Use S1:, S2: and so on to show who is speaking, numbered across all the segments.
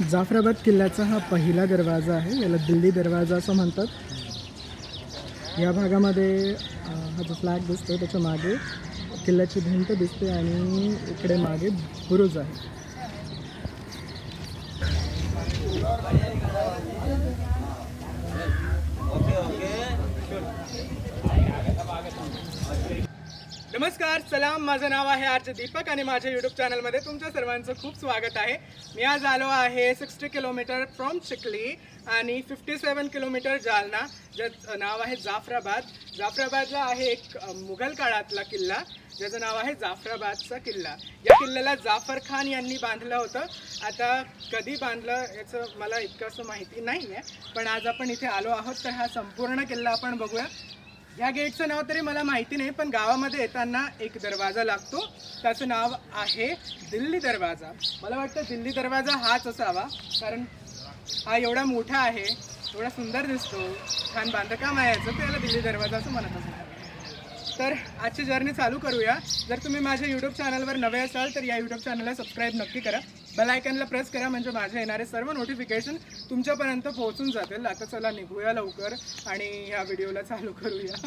S1: जाफराबाद किल्ल्याचा हा पहिला दरवाजा आहे याला दिल्ली दरवाजा असं म्हणतात. या भागामध्ये हा जो फ्लॅग दिसतो त्याच्यामागे किल्ल्याची भिंत दिसते आणि इकडे मागे बुरुज आहे. नमस्कार सलाम. माझं नाव आहे आर्ज दीपक आणि माझ्या यूट्यूब चॅनलमध्ये तुमच्या सर्वांचं खूप स्वागत आहे. मी आज आलो आहे सिक्स्टी किलोमीटर फ्रॉम चिखली आणि फिफ्टी सेवन किलोमीटर जालना. ज्याचं नाव आहे जाफराबाद. जाफराबादला आहे एक मुघल काळातला किल्ला. ज्याचं नाव आहे जाफराबादचा किल्ला. या किल्ल्याला जाफर खान यांनी बांधलं होतं. आता कधी बांधलं याचं मला इतकं असं माहिती नाही आहे पण आज आपण इथे आलो आहोत. तर हा संपूर्ण किल्ला आपण बघूया. या गेटचं नाव तरी मला माहिती नाही पण गावामध्ये येताना एक दरवाजा लागतो. त्याचं नाव आहे दिल्ली दरवाजा. मला वाटतं दिल्ली दरवाजा हाच असावा कारण हा एवढा मोठा आहे एवढा सुंदर दिसतो छान बांधकाम आहे याचं ते याला दिल्ली दरवाजा असं म्हणत असणार तर आजची जर्नी चालू करूया. जर तुम्ही माझ्या यूट्यूब चॅनलवर नवे असाल तर या यूट्यूब चॅनलला सबस्क्राईब नक्की करा. बेलायकनला प्रेस करा म्हणजे माझे येणारे सर्व नोटिफिकेशन तुमच्यापर्यंत पोहोचून जातील. आता चला निघूया लवकर आणि ह्या व्हिडिओला चालू करूया.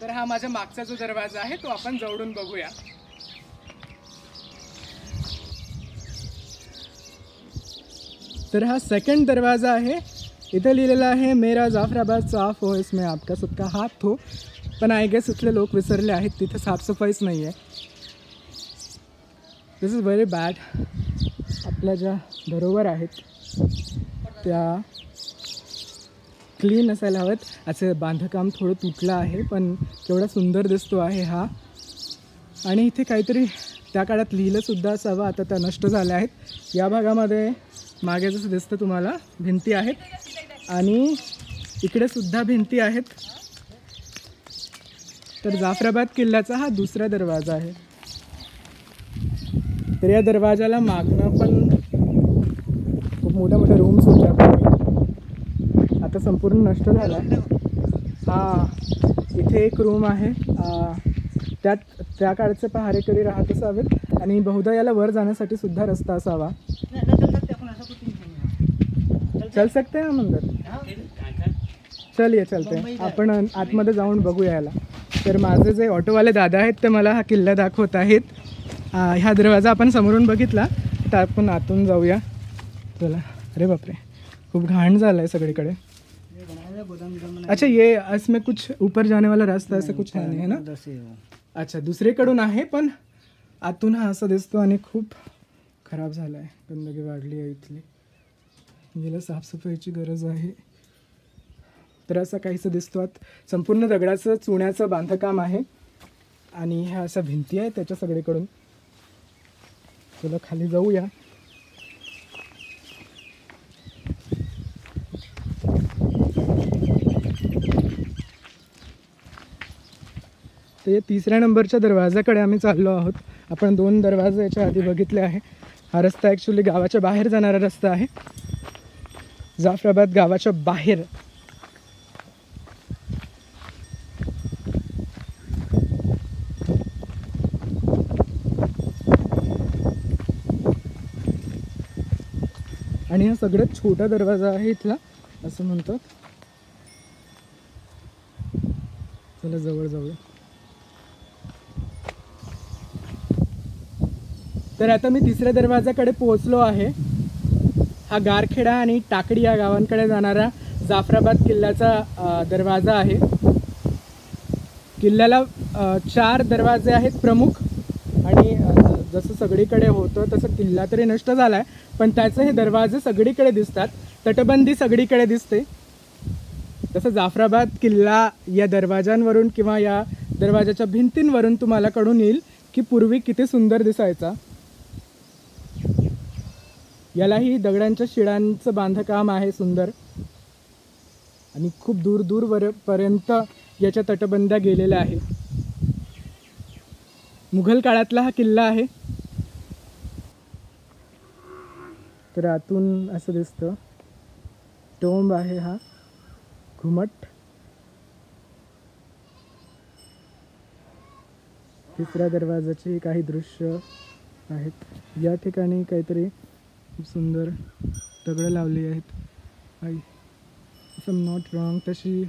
S1: तर हा माझ्या मागचा जो दरवाजा आहे तो आपण जवळून बघूया. तर हा सेकंड दरवाजा आहे. इथं लिहिलेला आहे मेरा जाफराबाद साफ हो इसमें आपका सबका हात हो. पण आय गेस इथले लोक विसरले आहेत तिथे साफसफाईच नाही आहे दिस इज व्हेरी बॅड आपल्या ज्या बरोबर आहेत त्या क्लीन असायला हवेत. असं बांधकाम थोडं तुटलं आहे पण केवढा सुंदर दिसतो आहे हा. आणि इथे काहीतरी त्या काळात लिहिलंसुद्धा असावं आता त्या नष्ट झाल्या आहेत. या भागामध्ये मागे जसं दिसतं तुम्हाला भिंती आहेत. आणि इकडे सुद्धा भिंती आहेत. तर जाफराबाद किल्ल्याचा हा दुसरा दरवाजा आहे. तर या दरवाजाला मागणं पण खूप मोठ्या मोठ्या रूम्स होत्या. आता संपूर्ण नष्ट झाला. हा इथे एक रूम आहे. त्यात त्या काळचे पहारेकरी राहत असावेत. आणि बहुधा याला वर जाण्यासाठी सुद्धा रस्ता असावा. चल सकते ना हम चल ये चलते आपण आतमध्ये जाऊन बघूया याला. तर माझे जे ऑटोवाले दादा आहेत ते मला हा किल्ला दाखवत आहेत. ह्या दरवाजा आपण समोरून बघितला तर आपण आतून जाऊया. चला. अरे बापरे. खूप घाण झालं आहे सगळीकडे. अच्छा ये इसमें कुछ ऊपर जाने वाला रास्ता ऐसा कुछ है नहीं है ना? अच्छा दुसरीकडून आहे पण आतून हा असा दिसतो आणि खूप खराब झाला आहे गंदगी वाढली आहे इथली. याला साफसफाईची गरज आहे. तर असं काहीसं दिसतो आत. संपूर्ण दगडाचं चुण्याचं बांधकाम आहे. आणि ह्या अशा भिंती आहेत त्याच्या सगळीकडून. चला खाली जाऊया. तर या तिसऱ्या नंबरच्या दरवाजाकडे आम्ही चाललो आहोत. आपण दोन दरवाजे याच्या आधी बघितले आहे. हा रस्ता ॲक्च्युली गावाच्या बाहेर जाणारा रस्ता आहे. जाफराबाद गावाच्या बाहेर. आणि हा सगळ्यात छोटा दरवाजा आहे इथला असं म्हणतात. चला जवळ जाऊया. तर आता मी तिसऱ्या दरवाजाकडे पोहोचलो आहे. हा गारखेडा आणि टाकडी या गावांकडे जाणारा जाफराबाद किल्ल्याचा दरवाजा आहे. किल्ल्याला चार दरवाजे आहेत प्रमुख आणि जसं सगळीकडे होतं तसं किल्ला तरी नष्ट झाला आहे पण त्याचे हे दरवाजे सगळीकडे दिसतात. तटबंदी सगळीकडे दिसते. तसं जाफराबाद किल्ला या दरवाजांवरून किंवा या दरवाजाच्या भिंतींवरून तुम्हाला कळून येईल की पूर्वी किती सुंदर दिसायचा. यालाही दगडांच्या शिडांचं बांधकाम आहे सुंदर. आणि खूप दूर दूरवर पर्यंत याच्या तटबंद्या गेलेल्या आहे मुघल काळातला हा किल्ला आहे. तर आतून असं दिसतं. टोंब आहे हा. घुमट. तिसऱ्या दरवाजाची काही दृश्य आहेत. या ठिकाणी काहीतरी खूप सुंदर दगडं लावली आहेत. I if am not wrong तशी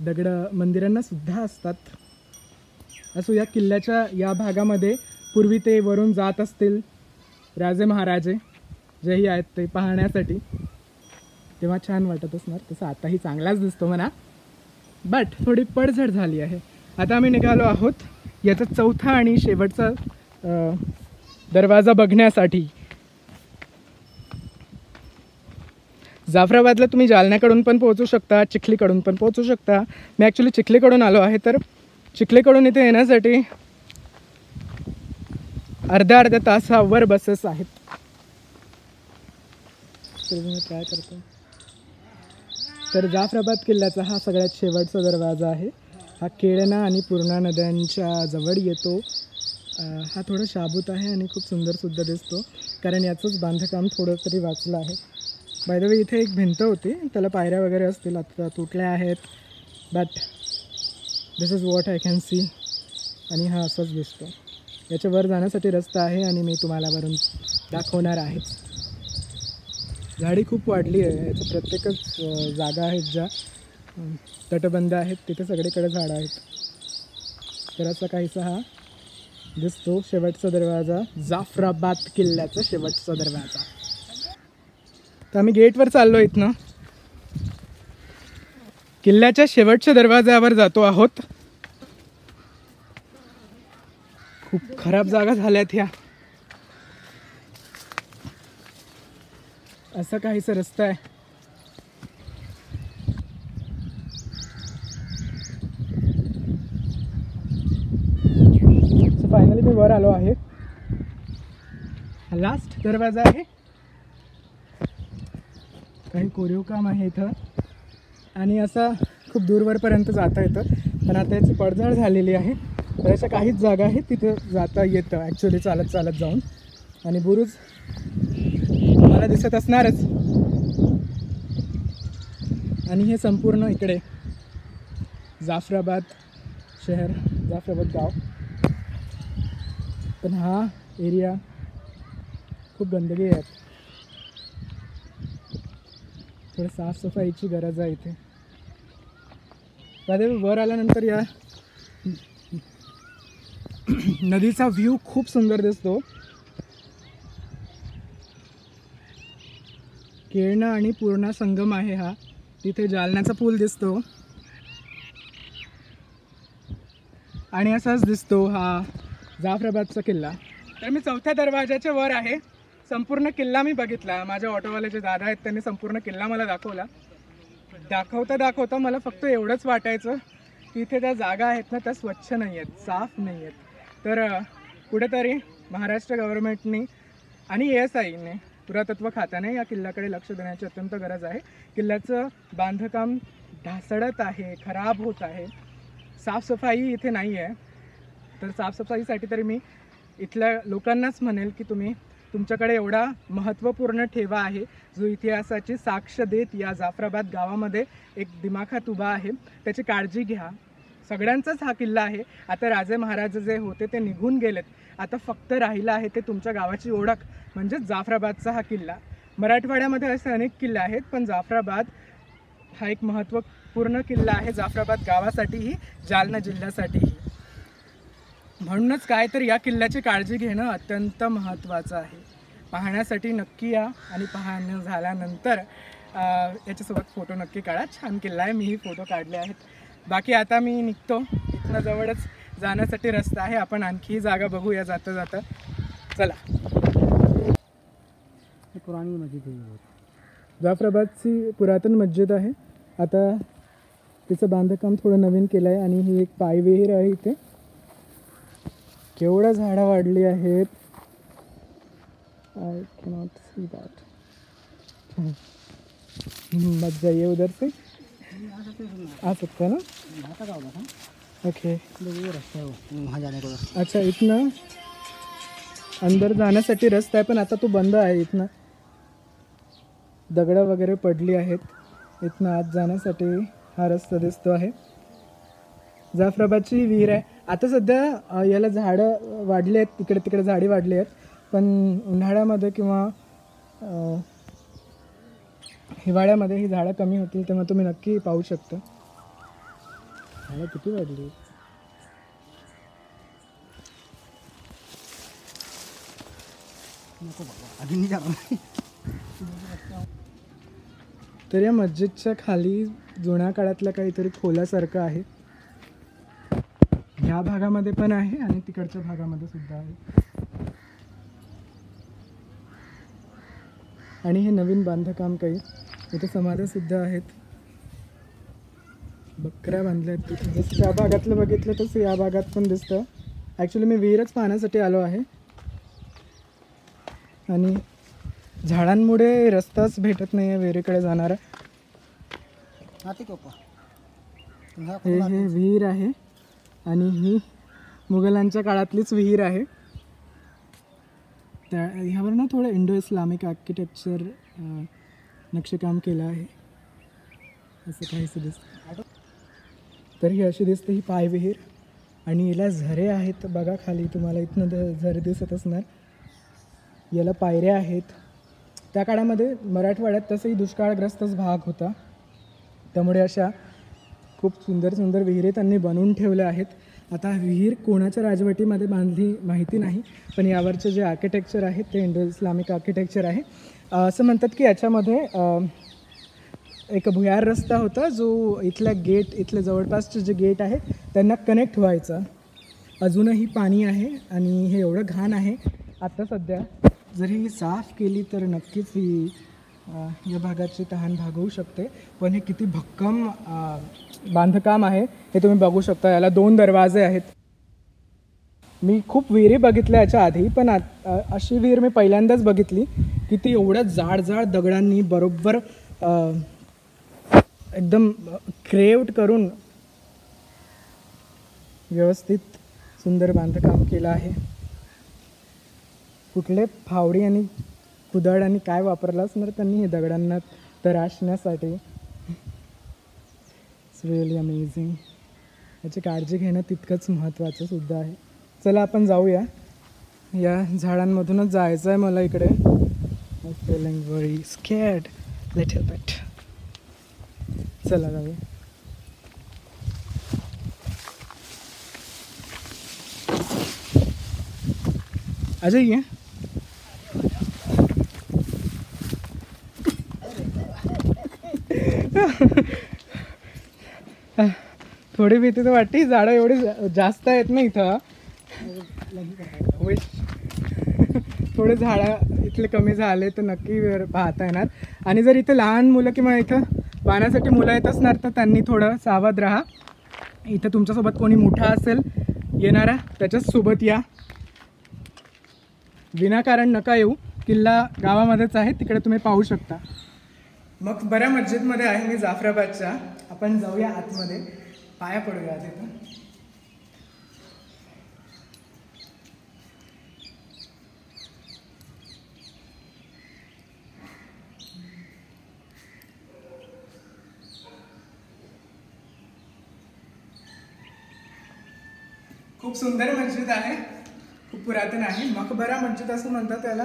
S1: दगडं मंदिरांना सुद्धा असतात. असो या किल्ल्याच्या या भागामध्ये पूर्वी ते वरून जात असतील राजे महाराजे जेही आहेत ते पाहण्यासाठी. तेव्हा छान वाटत असणार. तसं आताही चांगलाच दिसतो म्हणा. बट थोडी पडझड झाली आहे. आता आम्ही निघालो आहोत याचा चौथा आणि शेवटचा दरवाजा बघण्यासाठी. जाफराबादला तुम्ही जालन्याकडून पण पोहोचू शकता चिखलीकडून पण पोहोचू शकता. मी ॲक्च्युली चिखलीकडून आलो आहे तर चिखलेकडून इथे येण्यासाठी अर्ध्या अर्ध्या तासावर बसेस आहेत. मी ट्राय करतो? तर जाफराबाद किल्ल्याचा हा सगळ्यात शेवटचा दरवाजा आहे. हा केळणा आणि पूर्णा नद्यांच्या जवळ येतो. हा थोडा शाबूत आहे आणि खूप सुंदरसुद्धा दिसतो. कारण याचंच बांधकाम थोडं तरी वाचलं आहे. बाय द वे इथे एक भिंत होती. त्याला पायऱ्या वगैरे असतील. आता तुटल्या आहेत. But this is what I can see आणि हा असाच दिसतो. याच्यावर जाण्यासाठी रस्ता आहे आणि मी तुम्हाला वरून दाखवणार आहे. झाडी खूप वाढली आहे. याचं प्रत्येकच जागा आहेत ज्या तटबंद आहेत. तिथे सगळीकडे झाडं आहेत. तर असा काहीसा हा दिसतो. शेवटचा दरवाजा जाफराबाद किल्ल्याचा शेवटचा दरवाजा. तर आम्ही गेटवर चाललो इथनं. किल्ल्याच्या शेवटच्या दरवाजावर जातो आहोत. खूप खराब जागा झाल्यात ह्या. असं काहीसा रस्ता आहे. फायनली मी वर आलो आहे. लास्ट दरवाजा आहे. काही कोरीव काम आहे इथं. आणि असं खूप दूरवरपर्यंत जाता येतं. पण आता याची पडझड झालेली आहे. तर अशा काहीच जागा आहेत तिथं जाता येतं. ॲक्च्युली चालत चालत जाऊन. आणि बुरुज मला दिसत असणारच. आणि हे संपूर्ण इकडे जाफराबाद शहर जाफराबाद गाव. पण हा एरिया खूप गंदगी आहे. थोडं साफसफाईची गरज आहे इथे. त्यामुळे वर आल्यानंतर या नदीचा व्ह्यू खूप सुंदर दिसतो. केळणा आणि पूर्णा संगम आहे हा. तिथे जालन्याचा पूल दिसतो. आणि असाच दिसतो हा जाफराबादचा किल्ला. तर मी चौथ्या दरवाजाच्या वर आहे. संपूर्ण किल्ला मी बघितला. माझ्या ऑटोवाले जे दादा आहेत त्यांनी संपूर्ण किल्ला मला दाखवला. दाखवता दाखवता मला फक्त एवढंच वाटायचं की इथे त्या जागा आहेत ना त्या स्वच्छ नाही आहेत साफ नाही आहेत तर कुठेतरी महाराष्ट्र गव्हर्नमेंटनी आणि एस आयने पुरातत्व खात्याने या किल्ल्याकडे लक्ष देण्याची अत्यंत गरज आहे. किल्ल्याचं बांधकाम ढासळत आहे खराब होत आहे. साफसफाई इथे नाही आहे तर साफसफाईसाठी तरी मी इथल्या लोकांनाच म्हणेल की तुम्ही तुमच्याकडे एवढा महत्त्वपूर्ण ठेवा आहे जो इतिहासाची साक्ष देत या जाफराबाद गावामध्ये एक दिमाखात उभा आहे. त्याची काळजी घ्या. सगळ्यांचाच हा किल्ला आहे. आता राजे महाराज जे होते ते निघून गेलेत. आता फक्त राहिलं आहे ते तुमच्या गावाची ओळख म्हणजेच जाफराबादचा हा किल्ला. मराठवाड्यामध्ये असे अनेक किल्ले आहेत पण जाफराबाद हा एक महत्त्वपूर्ण किल्ला आहे. जाफराबाद गावासाठीही जालना जिल्ह्यासाठीही. म्हणूनच काय तर या किल्ल्याची काळजी घेणं अत्यंत महत्त्वाचं आहे. पाहण्यासाठी नक्की या आणि पाहणं झाल्यानंतर याच्यासोबत फोटो नक्की काढा. छान किल्ला आहे मीही फोटो काढले आहेत. बाकी आता मी निघतो. इथनं जवळच जाण्यासाठी रस्ता आहे. आपण आणखी जागा बघूया जाता जाता. चला.
S2: पुराणी मस्जिद
S1: जाफराबादची पुरातन मस्जिद आहे. आता तिचं बांधकाम थोडं नवीन केलं आहे आणि ही एक पायविहीर आहे इथे. केवढं झाडं वाढली आहेत? आय कॅनॉट सी दॅट मज्जा ये उधर से. आ सकते ना? ओके अच्छा इथनं अंदर जाण्यासाठी रस्ता आहे पण आता तो बंद आहे इथनं. दगडं वगैरे पडली आहेत. इथनं आत जाण्यासाठी हा रस्ता दिसतो आहे. जाफराबादची विहीर आहे. आता सध्या याला झाडं वाढली आहेत तिकडे तिकडे झाडे वाढली आहेत पण उन्हाळ्यामध्ये किंवा हिवाळ्यामध्ये ही झाडं कमी होतील तेव्हा तुम्ही नक्की पाहू शकता.
S2: झाडं किती वाढली?
S1: तर या मस्जिदच्या खाली जुन्या काळातल्या काहीतरी खोल्यासारखं आहे. ह्या भागामध्ये पण आहे आणि तिकडच्या भागामध्ये सुद्धा आहे. आणि हे नवीन बांधकाम काही इथे समाध्या सुद्धा आहेत. बकऱ्या बांधल्या आहेत तिथे. जसं त्या भागातलं बघितलं तसं या भागात पण दिसतं. ॲक्च्युली मी विहीरच पाहण्यासाठी आलो आहे. आणि झाडांमुळे रस्ताच भेटत नाही आहे विहिरीकडे जाणारा. हे हे विहीर आहे. आणि ही मुघलांच्या काळातलीच विहीर आहे. त्या ह्यावर ना थोडं इंडो इस्लामिक आर्किटेक्चर नक्षीकाम केलं आहे. असं काहीसं दिसतं. तर ही अशी दिसते ही पाय विहीर. आणि हिला झरे आहेत. बघा खाली तुम्हाला इथनं द- झरे दिसत असणार. याला पायऱ्या आहेत. त्या काळामध्ये मराठवाड्यात तसंही दुष्काळग्रस्तच भाग होता. त्यामुळे अशा खूप सुंदर सुंदर विहिरी त्यांनी बनवून ठेवल्या आहेत. आता विहीर कोणाच्या राजवटीमध्ये बांधली माहिती नाही पण यावरचे जे आर्किटेक्चर आहे ते इंडो इस्लामिक आर्किटेक्चर आहे. असं म्हणतात की याच्यामध्ये एक भुयार रस्ता होता जो इथल्या गेट इथल्या जवळपासचे जे गेट आहे त्यांना कनेक्ट व्हायचा. अजूनही पाणी आहे आणि हे एवढं घाण आहे. आत्ता सध्या जरी ही साफ केली तर नक्कीच ही या भागाची तहान भागवू शकते. पण हे किती भक्कम बांधकाम आहे हे तुम्ही बघू शकता. याला दोन दरवाजे आहेत. मी खूप विहिरी बघितल्या याच्या आधी पण आत- अशी विहीर मी पहिल्यांदाच बघितली की ती एवढ्या जाड जाड दगडांनी बरोबर एकदम क्रेव्ड करून व्यवस्थित सुंदर बांधकाम केलं आहे. कुठले फावडी आणि कुदळ आणि काय वापरलं असणार त्यांनी हे दगडांना तराशण्यासाठी इट्स रिअली अमेझिंग याची काळजी घेणं तितकंच महत्त्वाचं सुद्धा आहे. चला आपण जाऊया. या झाडांमधूनच जायचं आहे मला इकडे. I feeling very scared little but चला जाऊया. अजय ये. थोडी भीती तर वाटते झाडं एवढी जास्त आहेत ना इथं. थोडे झाडं इथले कमी झाले तर नक्की पाहता येणार. आणि जर इथे लहान मुलं किंवा इथं पाहण्यासाठी मुलं येत असणार तर त्यांनी थोडं सावध राहा. इथं तुमच्यासोबत कोणी मोठा असेल येणारा त्याच्याच सोबत या. विनाकारण नका येऊ. किल्ला गावामध्येच आहे तिकडे तुम्ही पाहू शकता. मग बऱ्या मस्जिदमध्ये आहे मी जाफराबादच्या. आपण जाऊया आतमध्ये. पाया पडूया तिथं खूप सुंदर मस्जिद आहे. खूप पुरातन आहे. मकबरा मस्जिद असं म्हणतात त्याला.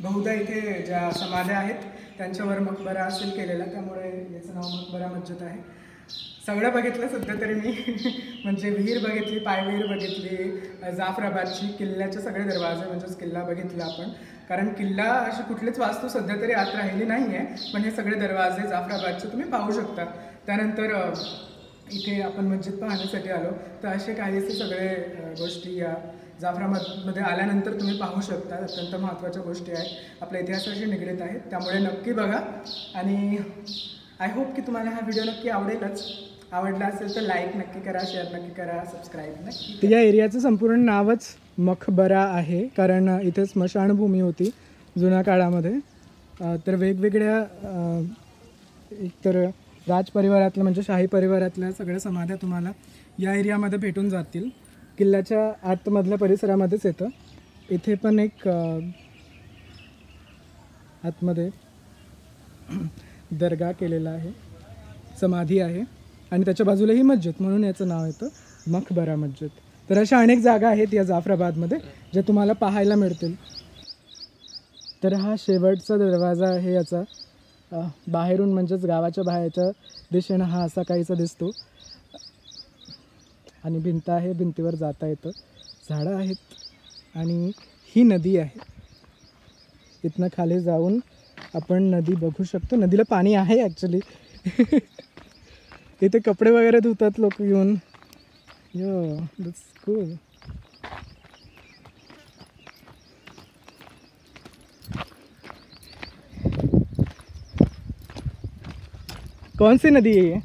S1: बहुधा इथे ज्या समाध्या आहेत त्यांच्यावर मकबरा असेल केलेला. त्यामुळे याचं नाव मकबरा मस्जिद आहे. सगळं बघितलं सध्या तरी मी. म्हणजे विहीर बघितली पायविहीर बघितली जाफराबादची किल्ल्याचे सगळे दरवाजे म्हणजेच किल्ला बघितला आपण. कारण किल्ला अशी कुठलीच वास्तू सध्या तरी आत राहिली नाही आहे पण हे सगळे दरवाजे जाफराबादचे तुम्ही पाहू शकता. त्यानंतर इथे आपण मस्जिद पाहण्यासाठी आलो. तर असे काहीसे सगळे गोष्टी या जाफराबादमध्ये आल्यानंतर तुम्ही पाहू शकता. अत्यंत महत्त्वाच्या गोष्टी आहेत. आपल्या इतिहासाशी निगडीत आहेत. त्यामुळे नक्की बघा. आणि आय होप की तुम्हाला हा व्हिडिओ नक्की आवडेलच. आवडला असेल तर लाईक नक्की करा शेअर नक्की करा सबस्क्राईब नक्की या एरियाचं संपूर्ण नावच मखबरा आहे कारण इथे स्मशानभूमी होती जुन्या काळामध्ये. तर वेगवेगळ्या एकतर राजपरिवारातल्या म्हणजे शाही परिवारातल्या सगळ्या समाध्या तुम्हाला या एरियामध्ये भेटून जातील. किल्ल्याच्या आतमधल्या परिसरामध्येच येतं. इथे पण एक आतमध्ये दर्गा केलेला आहे. समाधी आहे. आणि त्याच्या बाजूला ही मस्जिद म्हणून याचं नाव येतं मखबरा मस्जिद. तर अशा अनेक जागा आहेत या जाफराबादमध्ये ज्या तुम्हाला पाहायला मिळतील. तर हा शेवटचा दरवाजा आहे याचा. बाहेरून म्हणजेच गावाच्या बाहेरच्या दिशेनं हा असा काहीसा दिसतो. आणि भिंत आहे भिंतीवर जाता येतं. झाडं आहेत आणि ही नदी आहे. इथनं खाली जाऊन आपण नदी बघू शकतो. नदीला पाणी आहे ॲक्च्युली इथे कपडे वगैरे धुतात लोक येऊन. यो दट्स कूल कौन सी नदी है ये?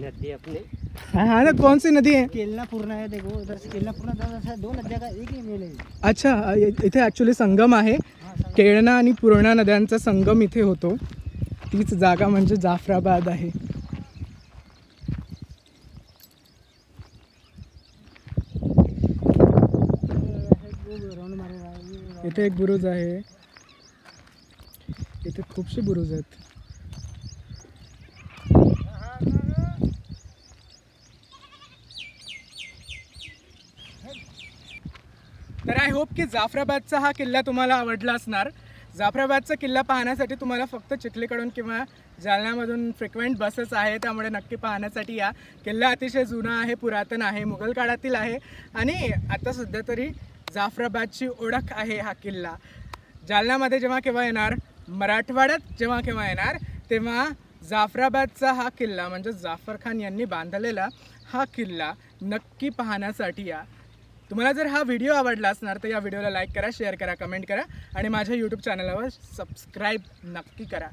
S3: नदी अपने।
S1: हाँ हाँ ना कौन सी नदी है?
S2: केलना पूर्ण आहे देखो उधर से केलना पूर्ण जाता है दोन नद्या का एक ही मेल आहे
S1: अच्छा इथे ॲक्च्युली संगम आहे. केळणा आणि पूर्णा नद्यांचा संगम इथे होतो. तीच जागा म्हणजे जाफराबाद आहे. इथे एक बुरुज आहे. इथे खूपसे बुरुज आहेत. तर आय होप की जाफराबादचा हा किल्ला तुम्हाला आवडला असणार. जाफराबादचा किल्ला पाहण्यासाठी तुम्हाला फक्त चिखलीकडून किंवा जालन्यामधून फ्रिक्वेंट बसेस आहे त्यामुळे नक्की पाहण्यासाठी या. किल्ला अतिशय जुना आहे पुरातन आहे मुघल काळातील आहे. आणि आता सध्या तरी जाफराबादची ओळख आहे हा किल्ला. जालन्यामध्ये जेव्हा केव्हा येणार मराठवाड्यात जेव्हा केव्हा येणार तेव्हा जाफराबादचा हा किल्ला म्हणजे जाफर खान यांनी बांधलेला हा किल्ला नक्की पाहण्यासाठी या. तुम्हाला जर हा व्हिडिओ आवडला असणार तर या व्हिडिओला लाईक करा शेअर करा कमेंट करा आणि माझ्या यूट्यूब चॅनलवर सबस्क्राईब नक्की करा.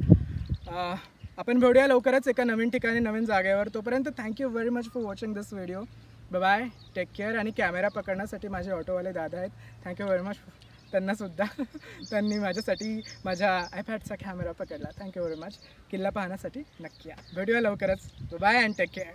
S1: आपण भेटूया लवकरच एका नवीन ठिकाणी नवीन जागेवर. तोपर्यंत thank you very much for watching this video bye take care आणि कॅमेरा पकडण्यासाठी माझे ऑटोवाले दादा आहेत. थँक्यू व्हेरी मच त्यांनासुद्धा त्यांनी माझ्यासाठी माझ्या आयपॅडचा कॅमेरा पकडला. थँक्यू व्हेरी मच किल्ला पाहण्यासाठी नक्की या. भेटूया लवकरच. Bye and take care